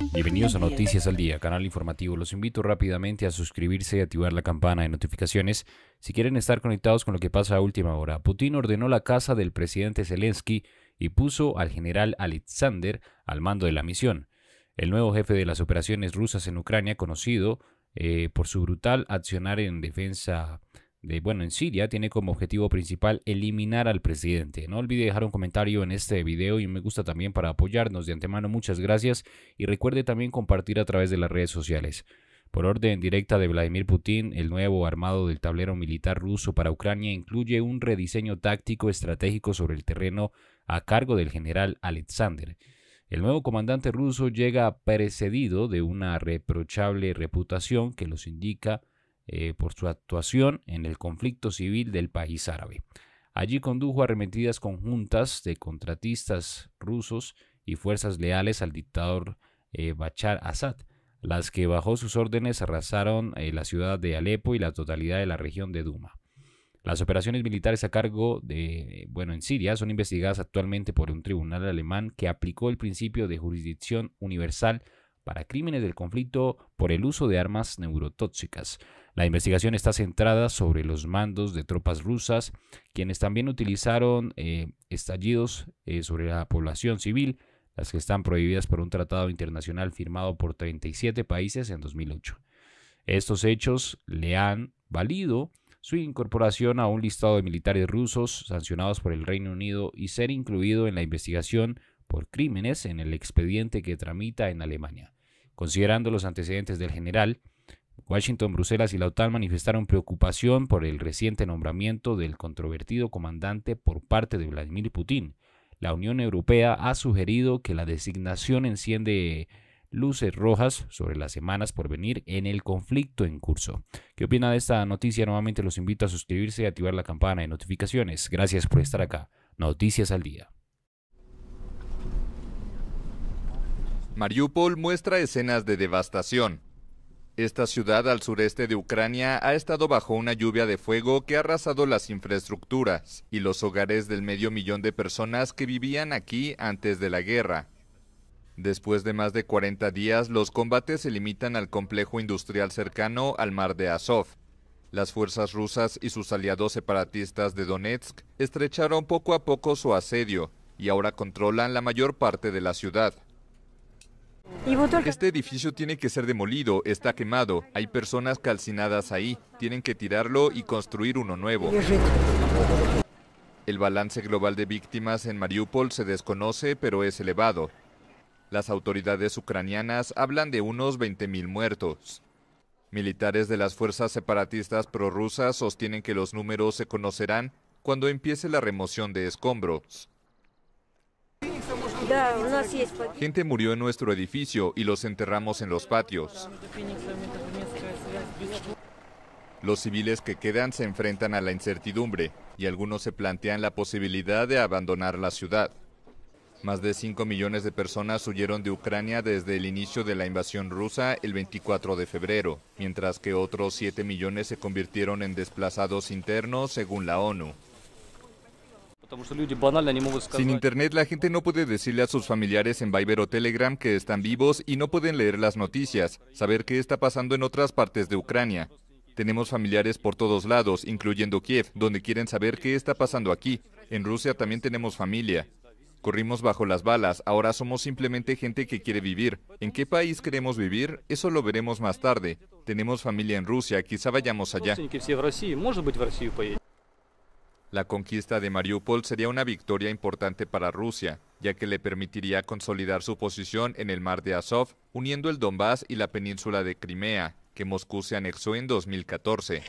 Bienvenidos a Noticias al Día, canal informativo. Los invito rápidamente a suscribirse y activar la campana de notificaciones si quieren estar conectados con lo que pasa a última hora. Putin ordenó la casa del presidente Zelensky y puso al general Alexander al mando de la misión. El nuevo jefe de las operaciones rusas en Ucrania, conocido eh, por su brutal accionar en defensa de, bueno, en Siria tiene como objetivo principal eliminar al presidente. No olvide dejar un comentario en este video y me gusta también para apoyarnos de antemano. Muchas gracias y recuerde también compartir a través de las redes sociales. Por orden directa de Vladimir Putin, el nuevo armado del tablero militar ruso para Ucrania incluye un rediseño táctico estratégico sobre el terreno a cargo del general Alexander. El nuevo comandante ruso llega precedido de una reprochable reputación que los indica eh, por su actuación en el conflicto civil del país árabe. Allí condujo arremetidas conjuntas de contratistas rusos y fuerzas leales al dictador eh, Bachar Assad, las que bajo sus órdenes arrasaron eh, la ciudad de Alepo y la totalidad de la región de Duma. Las operaciones militares a cargo de, bueno, en Siria son investigadas actualmente por un tribunal alemán que aplicó el principio de jurisdicción universal para crímenes del conflicto por el uso de armas neurotóxicas. La investigación está centrada sobre los mandos de tropas rusas, quienes también utilizaron eh, estallidos eh, sobre la población civil, las que están prohibidas por un tratado internacional firmado por 37 países en 2008. Estos hechos le han valido su incorporación a un listado de militares rusos sancionados por el Reino Unido y ser incluido en la investigación por crímenes en el expediente que tramita en Alemania. Considerando los antecedentes del general, Washington, Bruselas y la OTAN manifestaron preocupación por el reciente nombramiento del controvertido comandante por parte de Vladimir Putin. La Unión Europea ha sugerido que la designación enciende luces rojas sobre las semanas por venir en el conflicto en curso. ¿Qué opina de esta noticia? Nuevamente los invito a suscribirse y activar la campana de notificaciones. Gracias por estar acá. Noticias al día. Mariupol muestra escenas de devastación. Esta ciudad al sureste de Ucrania ha estado bajo una lluvia de fuego que ha arrasado las infraestructuras y los hogares del medio millón de personas que vivían aquí antes de la guerra. Después de más de 40 días, los combates se limitan al complejo industrial cercano al mar de Azov. Las fuerzas rusas y sus aliados separatistas de Donetsk estrecharon poco a poco su asedio y ahora controlan la mayor parte de la ciudad. Este edificio tiene que ser demolido, está quemado, hay personas calcinadas ahí, tienen que tirarlo y construir uno nuevo. El balance global de víctimas en Mariupol se desconoce, pero es elevado. Las autoridades ucranianas hablan de unos 20.000 muertos. Militares de las fuerzas separatistas prorrusas sostienen que los números se conocerán cuando empiece la remoción de escombros. Gente murió en nuestro edificio y los enterramos en los patios. Los civiles que quedan se enfrentan a la incertidumbre y algunos se plantean la posibilidad de abandonar la ciudad. Más de 5 millones de personas huyeron de Ucrania desde el inicio de la invasión rusa el 24 de febrero, mientras que otros 7 millones se convirtieron en desplazados internos según la ONU. Sin internet la gente no puede decirle a sus familiares en Viber o Telegram que están vivos y no pueden leer las noticias, saber qué está pasando en otras partes de Ucrania. Tenemos familiares por todos lados, incluyendo Kiev, donde quieren saber qué está pasando aquí. En Rusia también tenemos familia. Corrimos bajo las balas, ahora somos simplemente gente que quiere vivir. ¿En qué país queremos vivir? Eso lo veremos más tarde. Tenemos familia en Rusia, quizá vayamos allá. La conquista de Mariupol sería una victoria importante para Rusia, ya que le permitiría consolidar su posición en el mar de Azov, uniendo el Donbass y la península de Crimea, que Moscú se anexó en 2014.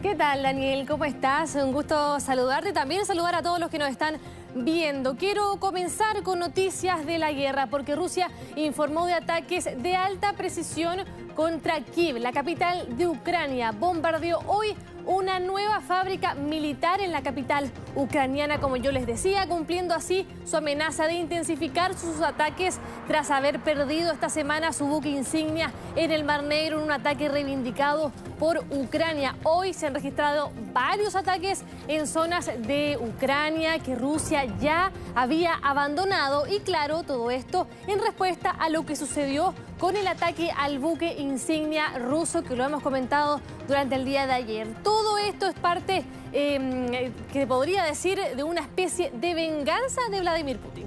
¿Qué tal, Daniel? ¿Cómo estás? Un gusto saludarte. También saludar a todos los que nos están viendo. Quiero comenzar con noticias de la guerra, porque Rusia informó de ataques de alta precisión contra Kiev, la capital de Ucrania. Bombardeó hoy una nueva fábrica militar en la capital ucraniana, como yo les decía, cumpliendo así su amenaza de intensificar sus ataques tras haber perdido esta semana su buque insignia en el Mar Negro en un ataque reivindicado por Ucrania. Hoy se han registrado varios ataques en zonas de Ucrania que Rusia ya había abandonado y claro, todo esto en respuesta a lo que sucedió con el ataque al buque insignia ruso que lo hemos comentado durante el día de ayer. Todo esto es parte, em, que podría decir, de una especie de venganza de Vladimir Putin.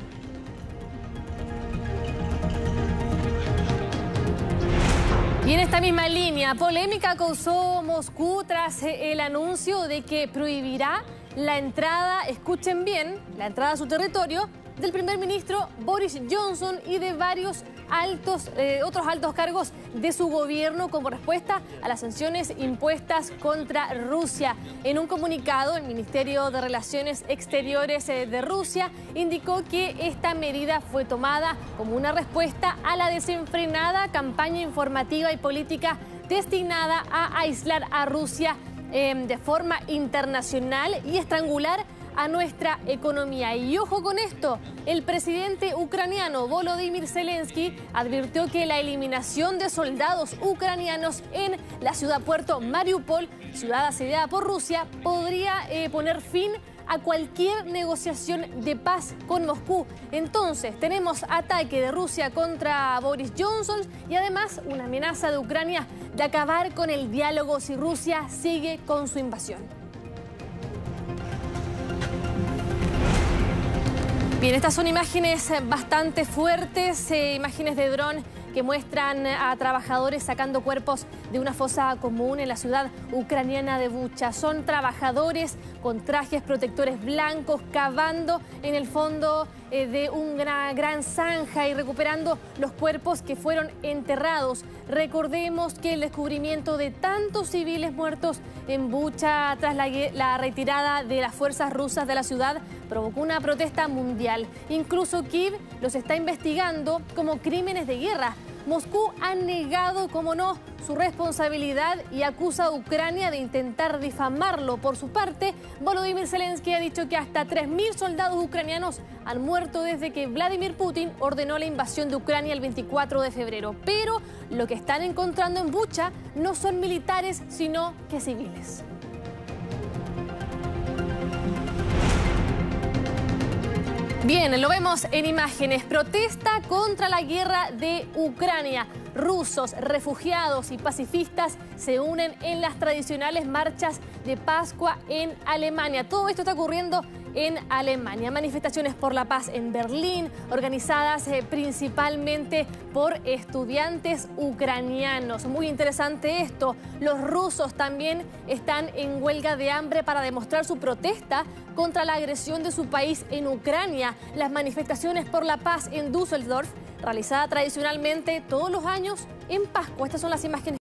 Y en esta misma línea, polémica causó Moscú tras el anuncio de que prohibirá la entrada, escuchen bien, la entrada a su territorio del primer ministro Boris Johnson y de varios altos, eh, otros altos cargos de su gobierno como respuesta a las sanciones impuestas contra Rusia. En un comunicado, el Ministerio de Relaciones Exteriores eh, de Rusia indicó que esta medida fue tomada como una respuesta a la desenfrenada campaña informativa y política destinada a aislar a Rusia em, de forma internacional y estrangular a nuestra economía. Y ojo con esto, el presidente ucraniano Volodymyr Zelensky advirtió que la eliminación de soldados ucranianos en la ciudad puerto Mariupol, ciudad asediada por Rusia, podría eh, poner fin a cualquier negociación de paz con Moscú. Entonces, tenemos ataque de Rusia contra Boris Johnson y además una amenaza de Ucrania de acabar con el diálogo si Rusia sigue con su invasión. Bien, estas son imágenes bastante fuertes, eh, imágenes de dron que muestran a trabajadores sacando cuerpos de una fosa común en la ciudad ucraniana de Bucha. Son trabajadores con trajes protectores blancos cavando en el fondo eh, de una gran zanja y recuperando los cuerpos que fueron enterrados. Recordemos que el descubrimiento de tantos civiles muertos en Bucha tras la, la retirada de las fuerzas rusas de la ciudad provocó una protesta mundial. Incluso Kiev los está investigando como crímenes de guerra. Moscú ha negado, como no, su responsabilidad y acusa a Ucrania de intentar difamarlo. Por su parte, Volodymyr Zelensky ha dicho que hasta 3.000 soldados ucranianos han muerto desde que Vladimir Putin ordenó la invasión de Ucrania el 24 de febrero. Pero lo que están encontrando en Bucha no son militares, sino que civiles. Bien, lo vemos en imágenes. Protesta contra la guerra de Ucrania. Rusos, refugiados y pacifistas se unen en las tradicionales marchas de Pascua en Alemania. Todo esto está ocurriendo en Alemania. Manifestaciones por la paz en Berlín, organizadas eh, principalmente por estudiantes ucranianos. Muy interesante esto. Los rusos también están en huelga de hambre para demostrar su protesta contra la agresión de su país en Ucrania. Las manifestaciones por la paz en Düsseldorf, realizada tradicionalmente todos los años en Pascua. Estas son las imágenes.